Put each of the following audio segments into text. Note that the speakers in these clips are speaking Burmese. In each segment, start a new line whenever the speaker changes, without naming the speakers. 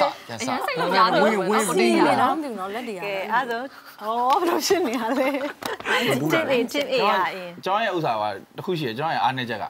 စပြန်စ
စိတ်လုံးရတယ်
ဝင်ဝင်
ကို
နေ
နေ
ရ
ရ
တာ
တာ
မသိဘူးနော်လက်တွေကကဲအဲ့ဒါဆိုဩဘယ်လိုဖြစ်နေရလဲချစ်နေချစ်အေးရအရင်
ကျွန်တော်ရဲ့ဥစ္စာကတစ်ခုရှိတယ်ကျွန်တော်ရဲ့အားနည်းချက်က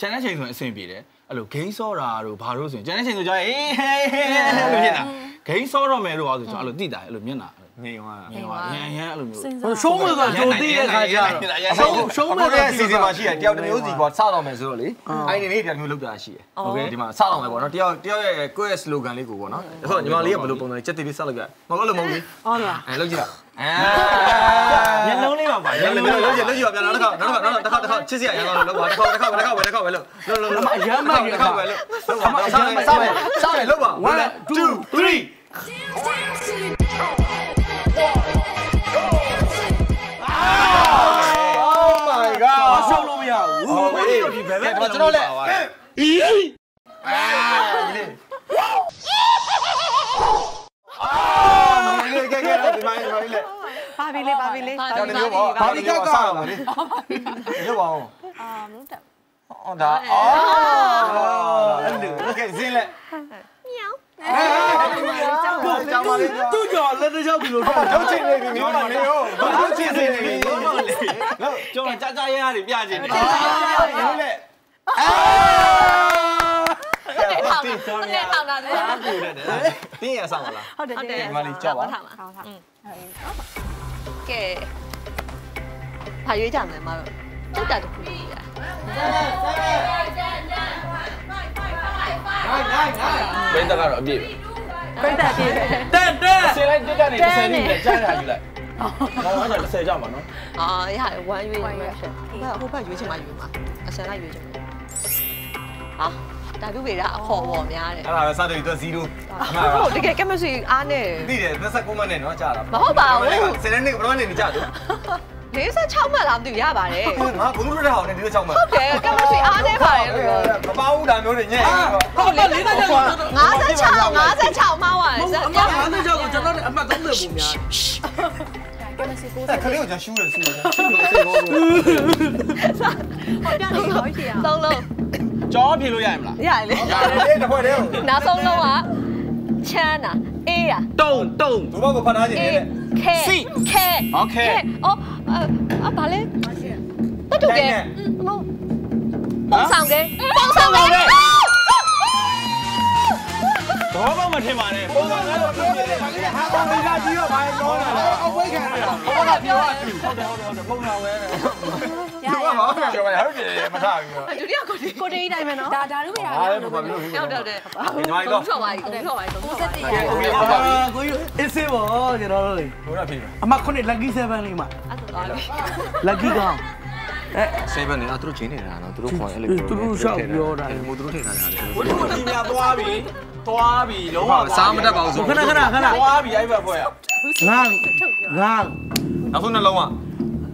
ကျန်တဲ့ချိန်ဆိုရင်အဆင်ပြေတယ်အဲ့လိုဂိမ်းဆော့တာတို့ဘာလို့ဆိုရင်ကျန်တဲ့ချိန်ဆိုကျွန်တော်အေးဟဲဟဲလို့ဖြစ်တာဂိမ်းဆော့တော့မယ်လို့ပါဆိုကျွန်တော်အဲ့လိုတိတာအဲ့လိုမျက်နှာ
ငိမ်သွားတာ
ငင်သွားရန်ရန်အဲ့လိုမျိုး
ရှုံးလို့ဆိုကြိုသေးတဲ့ခါကျတော့ရှုံးရှုံး
အခု
မဲ့
တ
တော့
ည်းစီစဉ်မှာရှိတယ်တယောက်တစ်မျိုးစီကွာစတော့မယ်ဆိုတော့လေအိုင်နေလေးတယောက်တစ်မျိုးလောက်တာရှိတယ်โอเคဒီမှာစတော့မယ်ပေါ့နော်တယောက်တယောက်ရဲ့ကိုယ့်ရဲ့ slogan လေးကိုပေါ့နော်ဒါဆိုညီမလေးကဘယ်လိုပုံစံလဲစက်တီလေးစလိုက်ကြမဟုတ်လို့မဟုတ်ဘူး
ဟုတ်လား
အဲလောက်ကြည့်လားအဲ
မျက်လုံးလေးပါပါ
ရလည်းလောက်ကြည့်လောက်ကြည့်ပါဗျာနောက်တစ်ခါနောက်တစ်ခါနောက်တစ်ခါတစ်ခါချစ်စရာရအောင်လောက်ပါတစ်ခါတစ်ခါတစ်ခါပဲတစ်ခါပဲလို့လို့လို့လို့
အရမ်းမိုက်ရ
တစ်
ခါ
ခါပဲလို့လောက်ပါစမယ်စမယ်စမယ်လောက်ပါ
1 2 3
Oh my god
ရှုံးလို့မရဘူး
ဟုတ်ပြီဘယ်ဘက်ကျွန်တော်လက်အာဒီလေးကဲကဲဒီမိုင်းဒီမိုင်းလက်
ပါပြီလေပါပြီလေ
ကျောင်းနေမျိုးပေါ့ဘာဒီကကောက်ပါလေရုပ်ပါအောင်
အာမလို့တက်
ဟောဒါအော်အဲ့လိုကဲဇင်းလက်ကျောင်း ပါလေ
သူ့ကြော်လက်တစ်ချောက်ဒီလိုတော့
ကျောင်းချင်းနေပြီမျိုးပါလေဟောဘာချင်းနေပြီလို့လို့
ကျွန်တော်ကြာကြာရရတွေပြချင်တယ်
အာရုပ်လက်အာ
ထောင်တာထောင်တာလေ
အားကိုရတယ်
တင်းရဆောင်လား
ဟုတ်တယ်
ဟုတ်
တ
တယ်ယ်
ဟုတ်
မလေးကြောက်ပါ
ထောင်တာ
ထောင်ထောင်
ကဲဘာရွေးကြမလဲမတော့တုတ်တာတခုလေးရ
ဘယ်တကတော့အပြည့်
ပြိ တ္တာပြည့်
တက်တက်
ဆယ်လိုက်တက်ကနေ30နေနဲ့ကြားရယူလိုက်ဘာမှမလုပ်30ကြောက်ပါနော်
အာရတယ်ဝမ်းရွေးရွေးဖြစ်ဟိုဘက်ရွေးချင်မှရွေးမှာအစမ်းလိုက်ရွေးချင်မှာဟာဒါလူတွေကအခေါ်ပေါ်များတယ်
အဲ့ဒါပဲစတဲ့အတွက်0အမှန်ပါ
ဟုတ်တကယ်ကက်မစထရီအားနဲ့
သိတယ်29မိနစ်နော်ကြာတာ
မဟုတ်ပါဘူး
စနေနေ့ဘယ်တော့နေနေကြတ ယ်
46မှတ်လားမသိဘူးရပါတယ်
ငါဘုံလူတဲ့ဟောင်းနေဒီ6မိနစ်
ဟုတ်တယ်ကက်မစထရီအားနဲ့ပါတယ်လို့ပြော
မပေါဘူးဒါမျိုးတွေညံ့ရင်တော့
ဟုတ်တယ်လေးသားကြောင့်
56 56မှတ်သွားတယ်
အ
စက်
မ
ပြ
ငါးသားကြောင့်ကျွန်တော်အမှတ်30ပုံများ
အဲ့ခလေးကိုကျွန်ရှူးတယ်ဆူတယ်စေကောလို့
ပြနေဟောရှိအောင်
သုံးလုံး
ကြောဖြေလို့ရရင်မလား
ရတယ်လေ
ရတယ်လေတစ်ခွက်တည်း
နောက်ဆုံးလုံးကချမ်းတာအေးရ
တုံတုံ
ဒုဘကိုဖတ်ထားခြင်း
အေး
လေ
ခဲခဲအော်အာဘာလဲတက်တူကဲပုံဆောင်ကဲပုံဆောင်ကဲ
တော့ဘာမှထင်ပါနဲ့ပုံစံကတော့ပြည့်တယ်
ဟာကောင်လေးကကြီးတော့ဘာပြောလာလဲအဝိတ်ခံရတာ
ဟုတ်တယ်ပြောရတယ်ဟုတ်တယ်ဟုတ်တယ်ပုံစံပဲ
ဒီကဘာပြောရဟုတ်တယ်မထားဘူး
ဒုတိယကိုဒီ
ကိုတေးတိုင်းမယ်နော်
ဒါဒါတို့ရ
အားလည်းဘာပြောလို့
ဟုတ်တယ်တယ်
ညီမလေးတော့
ထောက်ပါပြီထောက်ပါပြီထောက်ပါပြီ
ရ
အာကိုကြီးအစ်စေးပေါ့ကျွန်တော်တို့လေ
ဘုရားပြီ
အမှခုနှစ် lucky 7လေးမှာ
အဲ့ဒါတော့ လေ
lucky ကောင်အဲ
7နေအသူတို့ချင်းနေတာနော်သူတို့ခေါ်အဲ့လို
သူတို့ရှောက်ပြောတာ
အဲ့လိုသူတို့ထည့်ထားတာလေ
ဘုရားဒီများသွားပြီသွားပြီလုံးဝ
စားမတတ်ပါဘူးဆို
ခဏခဏခဏ
သွားပြီအဲ့ဘက်ဖွဲ့ရ
ငါငါ
နောက်ဆုံးနှလုံးက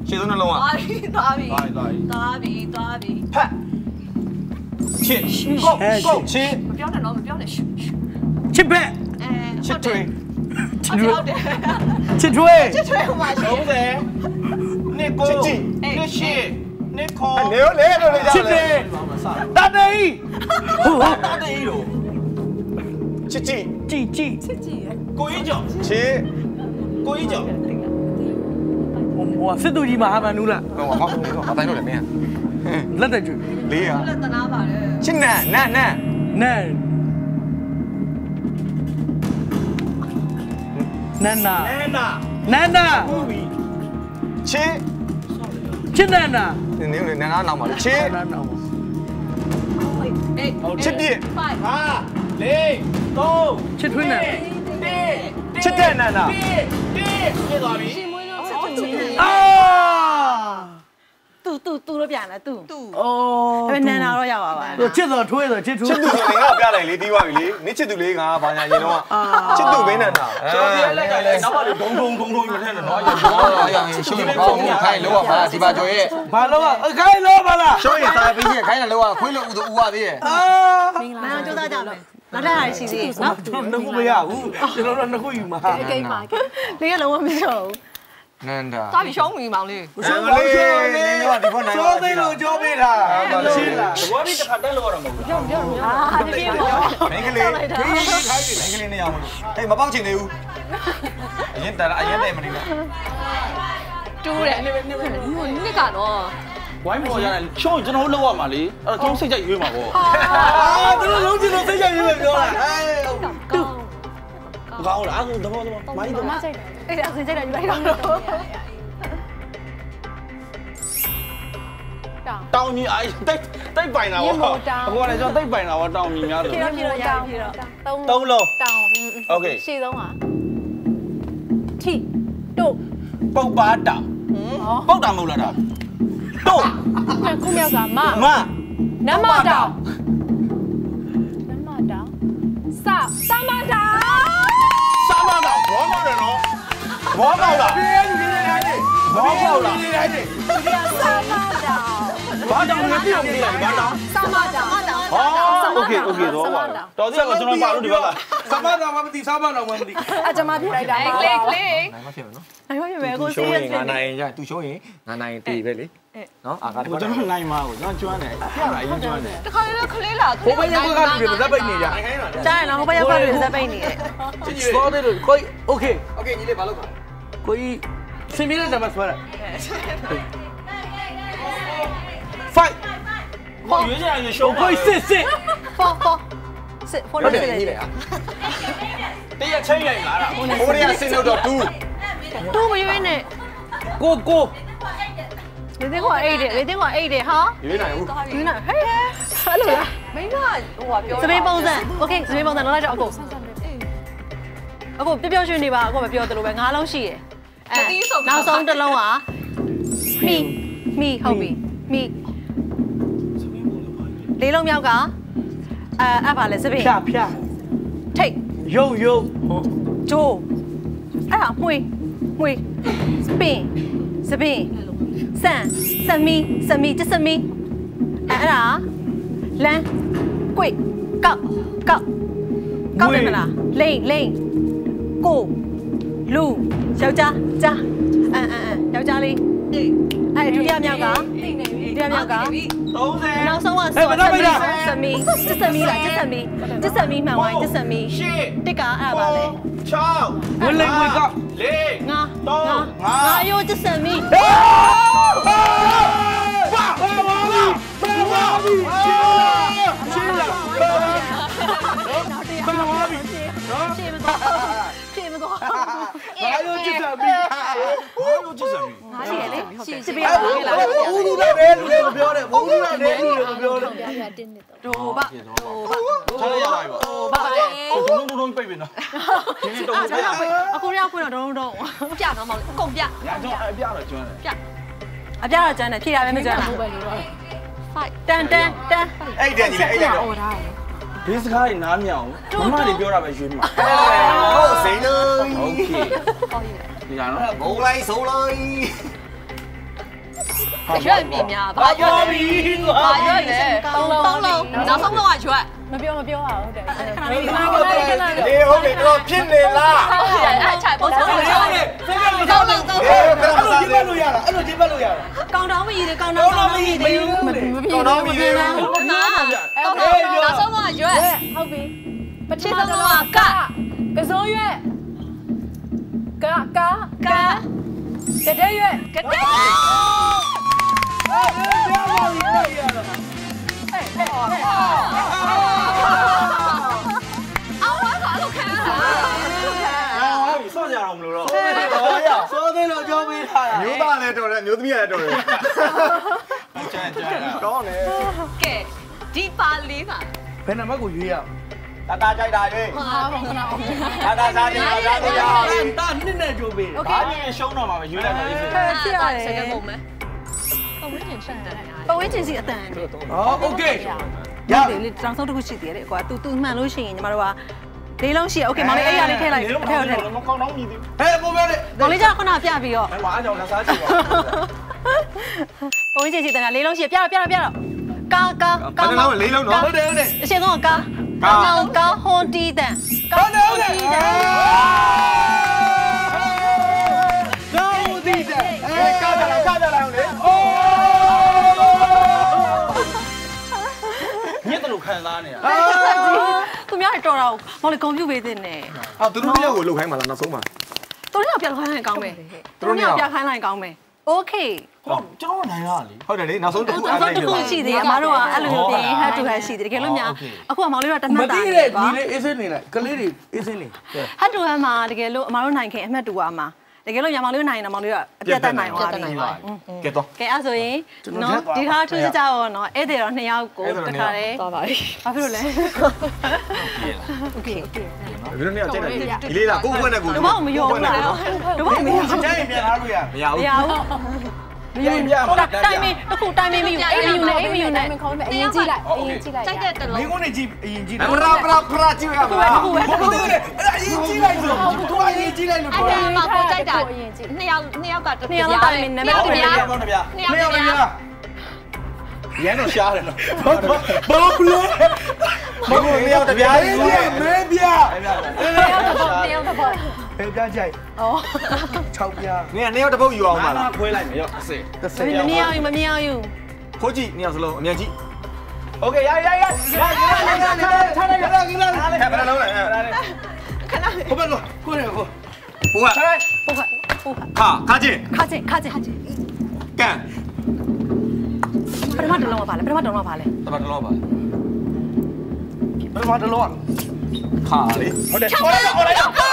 ရှေ့ဆုံးနှလုံးက
သွားပြီသွားပြီ
သွားပြီသွားပြီ
သွားပြီသွားပြီ
ဖက်ချစ်ကိုကိုချစ်
မပြောနဲ့တော့မပြောနဲ့ရှူရှူ
ချစ်ဘက်
အဲ
ချစ်တွေ
ဟုတ်တယ်
ချစ်ထွေး
ချစ်ထွေးဟိုမှာရှိ
30နှစ်ကိုနှစ်ရှိနှစ်ခေါ်
နေရောလေလို့လေ
ချစ်တယ်တတ်တယ်ဟို
တာတေးလို့
ချစ်ချစ်
ကြည့်ကြည့်
ကိုကြီးကြောင့်
ချစ်
ကိုကြီးကြောင့်
ဟိုစစ်သူကြီးမဟာမန်နူးလား
ဟောဟောဟောတိုင်းလို့လေမင်း
လက်တက်ကျွေး
လေးရ
လက်တနာပါတယ်
ချစ်နန်နန်နန်
နဲန န္နာ
အဲနာ
နန္နာ
ဟုတ်ပြီ
ချစ်
ချစ်နန္နာ
နေနေနန်နာနောက်ပါလေချစ်
နန္နာ
အေး
ချစ်ပြည့်
5
ဟာလေးသုံး
ချစ်ထွေးနန္နာ
တေး
ချစ်တဲ့နန်နာ
တေးတေးဖြစ်သွားပြီ
အာ
တူတူတူလို့ပြန်လာတူ
တူ
အိုး
အဲ့နန်နာတော့ရောက်ပါပါ
သူချစ်တော်ထွေးဆိုချစ်ထွေး
ချစ်သူဆိုရင်ငါပြလိုက်လေတီးသွားပြီလေနစ်ချစ်သူလေးကဘာညာရင်တော့ချစ်သူဘင်းနန်နာ
ကျွန်တော်ဒီလက်ကလည်းနောက်မှဘုံဘုံဘုံဘုံမထက်နဲ့နော်
အော်ရရင်ရှုပ်ရင်ကောင်းဘူးခိုင်းလောက်ပါဒီပါကျော်ရဲ့
ဘာလို့အခိုင်လို့ပါလား
ရှုပ်ရင်စားပြီးရင်ခိုင်းတယ်လောက်ခွေးလို့ဥသူဥရသေးရဲ့
အာ
မန်ကြိုးစားကြမယ်မထက်ရရှိသေးနော်
ကျွန်တော်နှစ်ခုမရဘူးကျွန်တော်တို့နှစ်ခုယူမှာ
အကိမ်းပါကဲ
လေးကလုံးဝမပြောဘူး
နန္ဒာ
သွားပြီးရှုံးပြီမောင်လေး
ရှုံးလေးနင်းတော့ဒီဘက်နိုင်
ကျော်သေးလို့ကျော်ပေးတာ
ရှင်းလားဝါပြီးတစ်ခါတက်လို့ရတော့မဟုတ်ဘူး
အာဒီပြေပေါ့
မင်းကလေးခိုင်းခိုင်းမင်းကလေးနေအောင်မလို့ဟေးမပေါက်ချင်သေးဘူးအရင်တရအရင်တည်းမနေနဲ့
တူးတယ်နှစ်ကတော့
ဝိုင်းပေါ်ရတယ်ရှုံးကျွန်တော်တို့လောက်ရမှာလေအဲ့တော့ကျွန်တော်စိတ်ကြိုက်ရွေးမှာပေါ့
အာသူတို့လုံးချင်လို့စိတ်ကြရွေးပဲပြောတာဟဲ့
တူ
ကောင်းလားအခုသဘောသဘောမိုင်းသမား
အဲ့ဒါအစင်ကြိုက်တာယူလိုက်တော့
တော Enggak, udah aku udah mau, udah mau. Mari
dong. Eh, aku saja dan mari dong. Tao
ni ai,
tay tay
bảy nào à? Tôi
này cho tay bảy nào
à? Tao ni nhá. Khi đó khi đó nhá, dạ, khi đó. Tao lô.
Tao. Ok. Xì đâu hả? Thì. Đô.
Bốc
ba đà. Bốc đà mù là đà. Đô. Cô mèo giả mà. Mà.
Nắm mà đào. ဘောမောက်လား
ပြေးလူတွေတိုင်းနေ
ဘောမောက်လား
ပြေးတိုင်းနေ
ဒီကစမတောင်း
ဘာတောင်းလဲပြည့်အောင်ပြည့်လိုက်ဘာတောင်း
စမတောင်း
ဟောโอเคโอเคတော့ပါတော်သေးကကျွန်တော်ပါလို့ဒီဘက်က
စမတော်မမသိစမတော်မမသိ
အကျမပြလိုက်တာ
အဲ့ကလေးကလေး
နိုင်မဖြစ်ဘူးနော်
အဲ့လိုပဲကို
ရှုံး
serious
ရင်ငါနိုင်ရင်သူရှုံးရင်ငါနိုင်ရင်တေးပဲလေနော်အာကတ
ကျွန်တော်နိုင်မှာကိုကျွန်တော်ကျွမ်းတယ်ပြတာအရင်ကျွမ်းတယ်
တခါလေကလေးလာ
ဘိုးဘက်ကကလူတွေမသက်ပိတ်နေကြ
ကြားရင်တော့ဟိုဘက်ရောက်ကနေဇက်ပိတ်နေတယ်
စောသေးလို့ကိုโอเค
โอเคညီလေးဘာလုပ်ပါ
ကိုကြီးစင်ပြေတဲ့ဇမဆွဲတာ fight
ဟောရွေးချယ်ရရှုံးပါ
ကိုကြီးစစ်စစ်
ဖော်ဖော်စစ်ဖော်
ဟုတ်
လို့
တယ်
စစ်
ညီ
လေ
လေးဟာ
တရက်ချင်းရိုက်လာတာ
ဟိုတွေကဆင်းလို့တော့တူး
တူမရွေးနဲ့
ကိုကို
လေတင်းကအိတ်တယ်လေတင်းကအိတ်တယ်ဟာ
ရွေးနိုင်ဘူး
ဒီနာဟဲ့အဲ့လိုလား
မင်းကဟိုကပြော
စပိန်ပုံစံโอเคစပိန်ပုံစံတော့လိုက်တော့အကိုအကိုပျော်ပျော်ရွှင်နေပါအကိုမပြောသလိုပဲငါးလုံးရှိရယ် နောက်ဆုံးတစ်လုံးကမီမီဟုတ်ပြီမီလေးလုံးမြောက်ကအဲအဲ့ပါလေစပိန်
ဖြာဖြာ
ထိတ်
ယုံယုံ
ဂျိုးအဲ့ဒါမှွေမှွေစပင်စပင်ဆန်စမီစမီတစမီအဲ့ဒါလမ်းကွေကောက်ကောက်ကောက်တယ်မလားလိန်လိန်ကိုလူ ယောက်ျားကြားအန်အန်အန်ယောက်ျားလေးအဲ့ဒုတိယမြောက်ကဒုတိယမြောက်က
30
နောက်ဆုံးကဆောစမီတစမီလားတစမီတစမီမှန်ဝိုင်းတစမီတစ်ကအဲ့ဒါပါလေ
6
ဝလိဝေက
4
ငါ
တော့
ငါ
ငါ
ငါရိုးတစမီ
ဘာဘာဘာဘာဘာရှင်းလား ဘာ
လို့ကြည့်တာပြီ
ဘာလို့ကြည့်စမ်း
ငါရှိရလေရှေ့စပီ
အဲ့ဘူးဘူးလူတွေပဲလူတွေပြောတယ်ဘူးလူတွေလူတွေပြောတယ်
ဒိုဘဒိုဘ
ထားရရပါပြီ
ဒိုဘတဲ့
တုံးတုံးတုံးပြိတ်ပြီနော်ဒီနေ့တုံး
အဲ့
ပြ
ဒါအခုရောက်ခွင့်တော့တုံးတုံး
ပြတော့မောင်လေးအကုန်ပြ
ညာကျွန်တော်အပြတော့ကျွမ်းတယ်
အပြတော့ကျန်းတယ်ဖြည့်ရပဲမကျန်းဘူး
fight
တန်တန်တန်
အဲ့တဲ့ညီလေးအဲ့တဲ့တော့
ဘေးစကားတွေနားမြောင်မမတွေပြောတာပဲရွေးမှာ
ဟုတ်စိန်လုံး
โอเคဒီကနော်
ဘုံလိုက်ဆုံးလိုက်
ရွက်ပြီများဘာရွက်လဲဘာရွက်လဲသုံးလုံးနောက်ဆုံးတော့ရွက်
မပြောမပြောပါဘူးတဲ့ခဏ
ဒီ
လေးခဏ
ဟုတ်တယ်
လေးခဏလေး
ဒီဟုတ်တယ်တော့ဖြစ်နေလား
ပ
တ်လို့ရတာအဲ့လိုကြည့်ပတ်လို့ရတာ
ကောင်တောင်းမရည်ကောင်တောင်းမရည်သေးဘူးမပြေဘူး
ကောင်းတော့ပြီလေ
နာတော့နောက်ဆုံးတော့ရွက်
ဟုတ်ပြီပ
ချစ်ဆုံးတော့က
ကစိုးရွက်ကာကာ
က
ကတဲ့ရွက်
ကတဲ့အော်ဘာလို့ခံရတာ
အာဟာပြီဆော့ကြအောင်မလို့တော့
စောသေးလို့ကြောပေးထားတာ
မျိုးသားလည်းတော်တယ်မျိုးသမီးလည်းတော်တယ်
ကျန်ကျန်
ကောင်းတယ်
ကဲဒီပါလေးပါ
ဘယ်နှမကိုရွေးရ
တာတာကြိုက်တာရွေး
ဟာဘာခဏအောင်
တာတာစားကြတာစားကြရ
တာနှစ်နဲ့ကြိုပေး
ဘာကြီးရှုံးတော့မှာပဲရွေးလိုက်ပါလိမ့်မယ်
ဖြစ်ရတယ်
စကပုံမယ်ပုံဝင်ချင်တယ်
ပဝင်းချင်းစီအတန်တယ်
ဟောโอเค
ရတယ်လေတောင်ဆုံးတစ်ခုရှိသေးတယ်ကွာ तू तू မှန်လို့ရှိရင်ညီမတို့က လေးလုံးရှိရโอเคမောင်လေးအဲ့ရလေးထည့်လိုက်အထက်ကိုထည့်
လိုက်ကောင်းတော့မြည်သေး
ဟဲ့ပိုးပြောလေ
မောင်လေးကြောင့်ခုနပြပြီးတော့
ဟဲ့မအားကြောင့်လက်စားချီပါ
ပုံကြီးချီတနာလေးလုံးရှိရပြတော့ပြတော့ပြတော့ကာကာ
ကာမောင်လေးလုံးနော်
ဟုတ်တယ်ဟုတ်တယ်
အရှင်ဆုံးကာကာကာဟွန်တီတန်ကာဟွန်တီတန်ကာဟွန်တီတန်အဲ
ကာကြလာကာ
ကြလာအော
င်လေအိုး
ညစ်တယ်လို့ခံစားနေရ
သူများတော်တော်မော်လီကွန်ပျူပေးတဲ့နဲ့
အာသူတို့တယောက်ကိုလှုပ်ခိုင်းမှလားနောက်ဆုံးမှ
သူတို့ကပြခိုင်းလိုက်ကောင်းမယ်သူတို့ကပြခိုင်းလိုက်ကောင်းမယ်โอเค
ဟုတ်ကျွန်တော်နိုင်ရလေ
ဟုတ်တယ်လေနောက်ဆုံးတစ်ခု
နောက်ဆုံးတစ်ခုရှိသေးတယ်အမတို့ကအဲ့လိုမျိုးပြင် head to head ရှိသေးတယ်တကယ်လို့များအခုကမောင်လေးတို့တ
မ
မတ်တာ
တိ
နေ
တဲ့
ကွာ
ဒီလေးအေးစင်းနေလိုက်ကလေးတွေအေးစင်းနေ
head to head မှာတကယ်လို့အမတို့နိုင်ခင်အမှတ်တူပါမှာ တကယ်လို့ညာမောင်လေးတို့နိုင်ရင်တော့မောင်လေးတို့ကအပြတ်တက်နိုင်သွားပြီ
ကဲတော့
ကဲအဲ့ဆိုရင်နော်ဒီဟာထူးကြတော့နော်ဧည့်သည်တော့နှစ်ယောက်ကိုတခါတည်း
သွားပါပြီ
ဘာဖြစ်လို့လဲ
โอเคโอเค
ဒီလိုနေရာကျက်တယ်ဒီလေးလားကိုယ်ခွန်းနဲ့ကိုယ်
တော့မရောဘူးလားတော့မရောဘူး
ကျန်ရင်ပြန်လာလို့ရ
မရဘူး
မရဘူး မရဘူးတိုင်မင်းတစ်ခုတိုင်မင်းမယူအိမ်မယူနဲ့အိမ်မယူနဲ့
ခေါင်းမဲ့အရင်ကြည့်လိုက်အရင်ကြည့်လိုက်ကြိုက်တဲ့တ
မ
လုံး
င်းကုန်းနေကြည့်အရင်ကြည့်
ပရာပရာပရာကြည့်ရမှာလား
ဘုရားအဲ့ဒါအရင်ကြည့်လိုက်ဆိုသူကအရင်ကြည့်လိုက်လို့
အဲ့
ပြော
ဒါမှကိုကြိုက်တာအရင်ကြည့်နှစ်ယောက်နှစ်ယောက်ကတစ်
နှစ်ယောက်တိုင်မင်းနာမည်တစ်ပြား
တော့တပြား
နှစ်ယောက်တစ်ပြား
ရန်တော့ရှားတယ်နော်
ဘာလို့လဲ
မဟုတ်ဘူးတယောက်တပြားကြီး
မဲမဲပြ
နှစ်ယောက်တစ်ပေါက်နှစ်ယောက်တစ်ပေါ က်
မဲပြကြိုက်ဩ6ပြ
နေရာနေရာတစ်ပုတ်ယူအောင်ပါ
အား
လား
လားခွဲလိုက်မယ်ရောအစ်
30
မမြင်အောင်မမြင်အောင်ယူ
ခိုးကြည့်နေရာစလုံးအမြန်ကြည့်
โอเคရရရရထားလိုက်ထားလိုက်ထားလိုက်ထားလိုက်
ဟဲ့ဘယ်လုံးလဲ
ဟိုဘက်ကိုကိုရကို
ဘုရား
ထားလိုက်
ဟုတ်ကဲ့ဟုတ်ကဲ့
ခါခါချင်း
ခါချင်းခါချင်း
ကန်
ပထမတစ်လုံးကပါလဲပထမတစ်လုံးကပါလဲ
တပတ်တလုံးပါ
ဘယ်မှာတလို့
ခါလေ
ဟုတ်တယ်
ဟောလိုက်ဟောလိုက်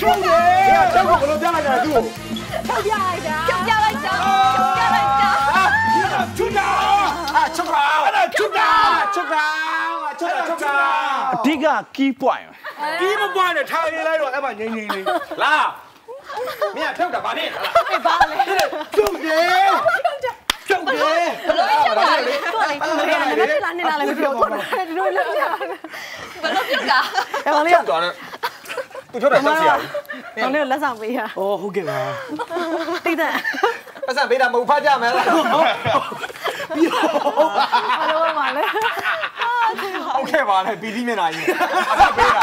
ချုပ်တယ်ချုပ်ကိုဘယ်လိုပြလိုက်ကြလဲသူ့ကို
ကြောက်ကြလိုက်တာကြောက်ကြလိုက်တာ
ချွတ်တာ
အာချုပ်တာ
အဲ့ဒါချွတ်တာ
ချုပ်တာချုပ်တာချုပ်တာ
အဓိက key point
ဒီမပွားနဲ့ထားရေးလိုက်တော့အဲ့မှာငိမ့်ငိမ့်လေး
လာမင်းဖြုတ်တာဗာနေလား
ကျုပ်တယ် ကျုပ်တယ်
ဘလို့ချက်ပါလဲသူကလေနည်းနည်းလာနေလာလည်းမပြောဘူးဒီလိုလုပ်ကြ
ဘယ်လိုပြုတ်တာ
အဲ့ကောင်လေးက
တော့တယ်သူချုပ်တာကြောက်စရာကြီး
ကောင်လေးကိုလက်ဆောင်ပေးရ
ဩဟုတ်ကဲ့ပါ
တိတ်တဲ့
ပတ်စံပေးတာမဟုတ်ဖားကြမယ်လား
ဘာလို့မှလဲ
ဟုတ်ကဲ့ပါလေပီတိမျက်နှာကြီးအဖပေးတာ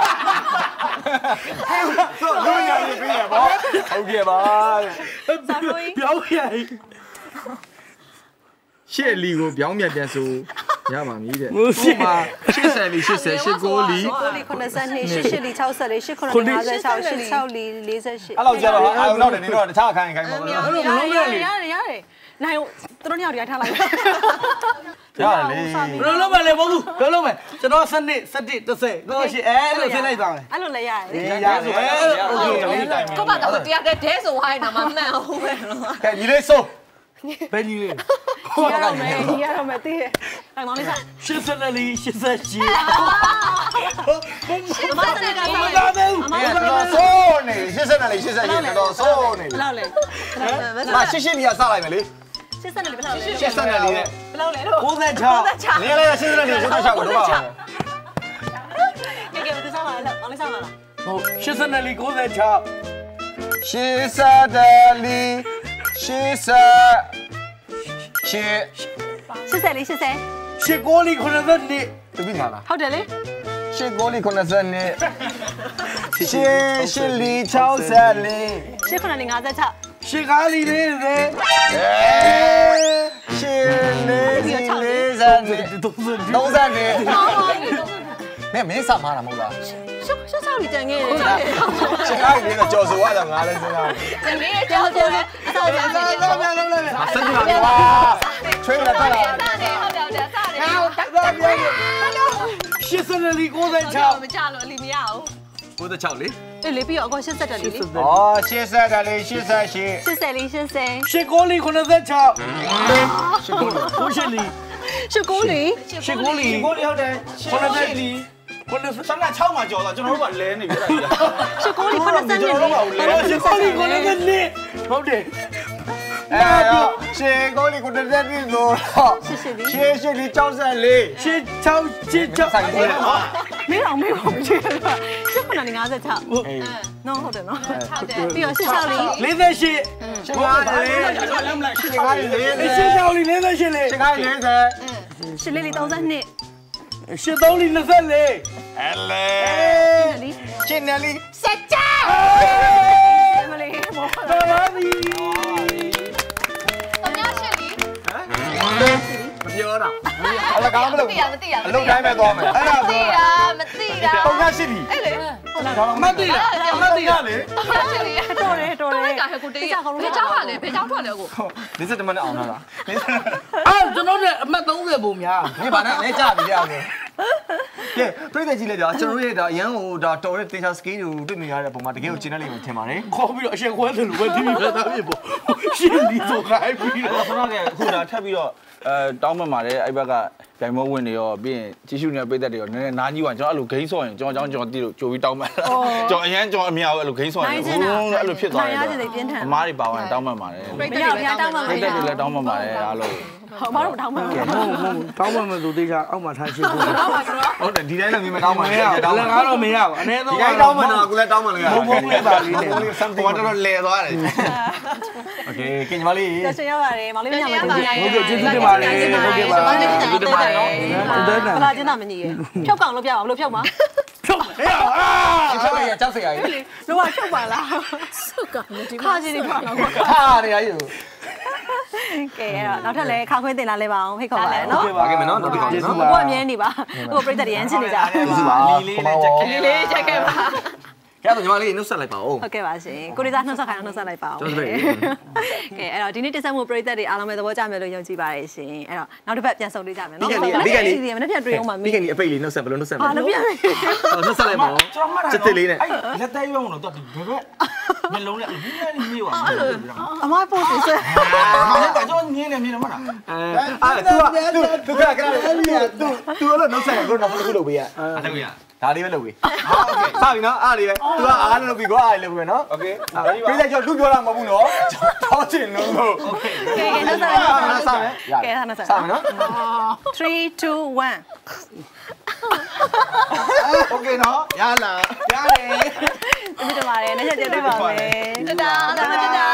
ဆိုလူညာကြီးပေးရပါဟုတ်ကဲ့ပါ
စာလို့
ပြောင်းရည်
ရှစ်လီကိုပြောင်းပြန်ပြန်ဆိုရပါမည်တဲ့
ဥပ
မာ80လီ80 89လီ
92လီ88လီ64လီ89လီ56လီ66လီ48
အဲ့လောက်ကြတော့အာရုံတော့နေတော့တခြားခိုင်းခိုင်းမလို့
အဲ့လိုမလုပ်ရလေရတယ်ရတယ်နိုင်သူတို့ညောက်တရားထားလိုက်
ရတယ်လေ
ဘယ်လိုလုပ်မလဲဘုသူဘယ်လိုလုပ်မလဲကျွန်တော်စနစ်17 30တော့ရှိအဲ့လိုဆင်းလိုက်ပါမယ်
အဲ့လိုလည်းရတယ်
ရတယ်ဆိုတော့
ကိုပါတော့တရားတဲ့ဒဲဆိုဝိုင်းနာမှာမှန်အောင်ပဲ
ခဲညီလေးဆို
ဘယ်ညီလေး
ရတော့မယ်ရတော့မယ်တည်တယ်အဲ့မောင်လေးစား
80လီ88
မစနေကစား
မသားဘူး
အဲ့တော့စိုးနေ80လီ80တော့စိုးနေ
ဘယ်လောက်လဲ
မ88လီကစလိုက်မယ်လေ
80လီဘယ်လောက်လဲ
80လီနဲ့
ဘယ်လောက်လဲတော့
96
နင်လည်း80လီနဲ့86ကိုတော့ပါ
ကဲကဲသူစားပါလားမောင်လေးစားပါလား
ဟုတ်80 လီ96
80လီ80ရှစ်
80လီ80
ရှစ်ကိုလီ90လီ
တပိမာလား
ဟုတ်တယ်လေ
ရှစ်ကိုလီ90နဲ့ရှစ်ရှစ်လီ60လီ
89လီ56
ရှစ်ကားလီလေးတွေ
အဲရှစ်လေးလီ40နဲ့
30
30နဲ့မင်းမင်းစမှားတာမဟုတ်လား
ရှုပ်ရှုပ်ချောက်လီတန်ခဲ့တယ်
ရှစ်ကားလေးတော့ကြော်ဆိုရတာငါလည်းစဉ်းစား
တကယ်ကြောက်ကြောက်တယ်အဆောက်အအုံတွေ
တော့ပြန်လုပ်လိုက်မယ်
စက်ကြပါကွာချွေးလာတက်လာ
စားတယ်ဟုတ်တယ်ဟုတ်တယ်စားတယ်
တော့ပြန်80လီ96
မကြလို့အလီမရဘူး
96လေ
အေးလေပြီးတော့အကော80တက်လီလေ
ဩ80တယ်လေ88
80လီ80
ရှစ်ကိုလီ96
ရှစ်ကိုလီ
ကိုရှစ်လီ
ရှုပ်ကိုလီ
ရှစ်ကိုလီ
ကိုလေးဟုတ်တယ်90လီ
90
ဆန္ဒ6မှာကြော်တာကျွန်တော်တို့ကလဲနေပြီလား
ရှုပ်ကိုလီ80လီ
ရှစ်ကိုလီ90လီဟုတ်တယ်
အဲတော့ရှစ်ကိုလီကိုတက်တက်ပြီးတော့ရှစ်ရှစ်လီ60လေ
ရှစ်6ရှစ်6
ဆိုင်တယ်ဟာ
မင်းအောင်မေးဖို့မရှိဘူး89လီ56
အေး
နော်ဟုတ်တယ်နော်
ဟုတ်တယ်
ပြီးတော့86လီ
48
ရှစ်ကားလေ
လမ်းမလိုက်
ရှစ်ကားလေ
ရှစ်6လီ48လေ
ရှစ်ကားလေ
ရှစ်လီလီ32
ရှစ်3လီ24
အဲလေ
လီ
ရှစ်နယ်လီ
မလေးမော
တော်ပါပြီ
အများရှက်လီ
ဘပြောတာအလကားမလို့
မသိရမသိရ
အလုံးတိုင်းပဲသွားမယ်အဲ့ဒါ
မသိ
ပြော
တာ
တာ
မသိတာ
ပုံရရှိပြီ
အဲ့လေ
မသိလားမသိလား
လေ
ချစ်လေး
တော်တယ်တော်တယ်
ကဟဲ့ကိုတေးဘယ်ကြောင်းကလဲဘယ်ကြောင်းထွက်လဲကို
ဒီစက်တမနဲ့အောင်လာလား
အာကျွန်တော်နဲ့အမှတ်30ပုံများ
နေပါနဲ့လဲကြပြီကြပြီ ကဲပြိတ္တကြီးလေဗျာကျွန်တော်ရဲ့ဒါအရန်ဟိုဒါတော်တဲ့ data scale ကိုတွေ့မြင်ရတဲ့ပုံမှာတကယ်ကိုကျင်းနေလိမ့်မယ်ထင်ပါတယ်
ခေါ်ပြီးတော့အရှင်ခွဲတယ်လို့ပဲဒီမိသားဖြစ်ပေါ့ရှင်းလီဆိုခိုင်းပြီး
အဲ့
တော့
တော့ကျွန်တော်ကအခုဒါထပ်ပြီးတော့အဲတောင်းပန်ပါတယ်အဲ့ဘက်ကပြိုင်မဝင်နေရောပြီးရင်ကြီးစုနေတဲ့ပိတ်သက်တွေရောနည်းနည်းနားကြီးပါကျွန်တော်အဲ့လိုဂိမ်းဆော့ရင်ကျွန်တော်ကျွန်တော်တီးလို့ကြိုပြီးတောင်းပန်ကျွန်တော်အရန်ကျွန်တော်အမြောက်အဲ့လိုဂိမ်းဆော့ရင်ဟိုအဲ့လိုဖြစ်သွားတယ်အမားတွေပါဝင်တောင်းပန်ပါတယ်
ပြိတ္တတွေတောင်းမှမ
ပိတ်
သိ
သက်
တာ
တွေလည်းတောင်းပန်ပါတယ်အားလုံး
ဟုတ်ဘာလို့မတောင်းမှ
န်းလဲတောင်းမှန်းမဆိုသေးချာအောက်မှာထားရှိဖို့
ဟုတ်တယ်ဒီတိုင်းလည်းမင်းမတောင်း
မှ
န်း
ရတောင်းမှန်းကတော့မရဘူးအနည်းဆုံးဒီ
တိုင်းတောင်းမှန်းတော့ကိုလည်းတောင်းမှန်းလို့ရတယ်
ဘုံဘုံလေးပါလေးနဲ့
ဘုံလေး something
တော့တော့လဲသွားတယ်
Okay ကင်မလေး
ကျေးဇူးရပါတယ်မောင်လေးညမှာ
ဟုတ်ကဲ့ကျေးဇူးတင်ပါတယ်ဟုတ်ကဲ့ပါ
ကျေးဇူးတင်ပါတယ်ဟု
တ်
လားကျင်းတာမညီရဖြုတ်ကောင်လို့ပြပါဘလို့ဖြုတ်မှာ
ဖြုတ်ဟဲ့အာ
ဖြုတ်ရကြောက်စရာကြီး
လို့ကဖြုတ်ပါလားဆုတ်ကောင်ဒီမှာခါကြီးနေပါတော့
ခါနေရည်
ကဲအဲ့တော့နောက်ထပ်လည်းခါခွင်းတင်လာလဲပါအောင်ဖိတ်ခေါ်ပါရနော်
ပါခဲ့မယ်နော်နောက်တစ်ခါ
ကျေးဇူး
ကို
ပါ
ကအမြဲနေပါကိုပြိတ္တရန်ချင်နေကြတယ်
ကျေးဇူးပါ
လီလေးနဲ့ချက်ခဲ
ဒီလေးချက်ခဲ့ပါ
ကဲတော့ညီမလေးနှုတ်ဆက်လိုက်ပါဦး
ဟုတ်ကဲ့ပါရှင်ကိုရီးယားနှုတ်ဆက်ခိုင်းအောင်နှုတ်ဆက်လိုက်ပါဦး
ကျွန်တော်တို့
ကဲအဲ့တော့ဒီနေ့တက်ဆက်မှုပရိသတ်တွေအားလုံးပဲသဘောကျမယ်လို့ယုံကြည်ပါတယ်ရှင်အဲ့တော့နောက်တစ်ပတ်ပြန်ဆုံတွေ့ကြမယ်နော်
ဒီကနေ့ဒီကနေ့
ဒီမနေ့ပြန်တွေ့အောင်ပါမ
ဒီကနေ့အပိတ်လေးနှုတ်ဆက်ဘယ်လိုနှုတ်ဆက်မလဲ
အားလုံးပြန်
နှုတ်ဆက်လိုက်ပါဦး
ကျွန်တော်မှတ်တာ
စစ်တစ်လေးနဲ့
အဲ့လက်သေးရုံတော့တော်ဒီဘယ်ဘက်မျက်လုံးနဲ့အလိုမျိုးနဲ့မြေးပါအဲ့လို
အမပို့တင်ဆွဲ
ဟာကျွန်တော်မြင်းနေမြင်းနေမှာလား
အဲ तू က तू तू ကကလည်းအဲ့ဒီ तू तू လို့နှုတ်ဆက်ကိုနောက်တစ်ခုလုပ်ပေးရ
အဲ့လိုရ
ဒါလေးပဲလုပ်ပေးဟုတ်ကဲ့စပြီနော်အားလေးပဲ तू ကအားလုပ်ပြီးကိုအားလေးလုပ်ပေးနော်โอเคပြေးလိုက်ကြောက်သူပြောတာမဟုတ်ဘူးနော်တောချင်လို့ဟုတ်โอเค
ကဲကဲနှုတ်ဆက်လိုက်ပါ
စမယ်စမယ်
ကဲနှုတ်ဆက်
စမယ်နော်
3 2 1
โอเคနော်ရလာရတယ်
ဒီတမားရဲနေ့ချက်ကြည့်တွေ့ပါမယ်
တဒါလာမတဒါ